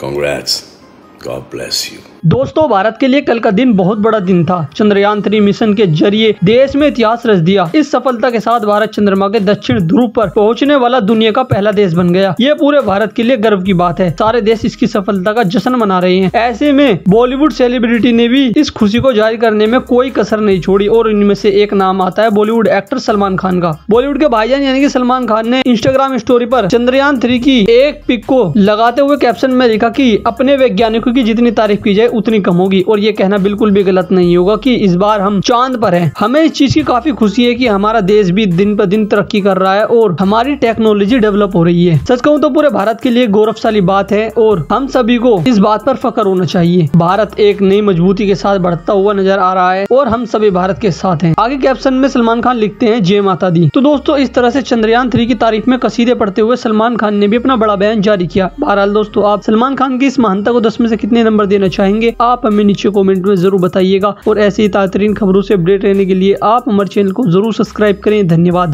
Congrats. God bless you. दोस्तों, भारत के लिए कल का दिन बहुत बड़ा दिन था। चंद्रयान थ्री मिशन के ज़रिए देश में इतिहास रच दिया। इस सफलता के साथ भारत चंद्रमा के दक्षिण ध्रुव पर पहुँचने वाला दुनिया का पहला देश बन गया। ये पूरे भारत के लिए गर्व की बात है। सारे देश इसकी सफलता का जश्न मना रहे हैं। ऐसे में बॉलीवुड सेलिब्रिटी ने भी इस खुशी को जारी करने में कोई कसर नहीं छोड़ी और इनमें से एक नाम आता है बॉलीवुड एक्टर सलमान खान का। बॉलीवुड के भाईजान यानी कि सलमान खान ने इंस्टाग्राम स्टोरी पर चंद्रयान थ्री की एक पिक को लगाते हुए कैप्शन में लिखा कि अपने वैज्ञानिकों की जितनी तारीफ़ की जाए, उतनी कम होगी। और ये कहना बिल्कुल भी गलत नहीं होगा कि इस बार हम चाँद पर हैं। हमें इस चीज़ की काफ़ी खुशी है कि हमारा देश भी दिन पर दिन तरक्की कर रहा है और हमारी टेक्नोलॉजी डेवलप हो रही है। सच कहूँ तो पूरे भारत के लिए गौरवशाली बात है और हम सभी को इस बात पर फकर होना चाहिए। भारत एक नई मजबूती के साथ बढ़ता हुआ नज़र आ रहा है और हम सभी भारत के साथ हैं। आगे कैप्शन में सलमान खान लिखते हैं, जय माता दी। तो दोस्तों, इस तरह से चंद्रयान थ्री की तारीफ़ में कसीदे पढ़ते हुए सलमान खान ने भी अपना बड़ा बयान जारी किया। बहरहाल दोस्तों, आप सलमान खान की इस महानता को दस में से कितने नंबर देना चाहेंगे, आप हमें नीचे कॉमेंट में ज़रूर बताइएगा। और ऐसी बेहतरीन खबरों से अपडेट रहने के लिए आप हमारे चैनल को ज़रूर सब्सक्राइब करें। धन्यवाद।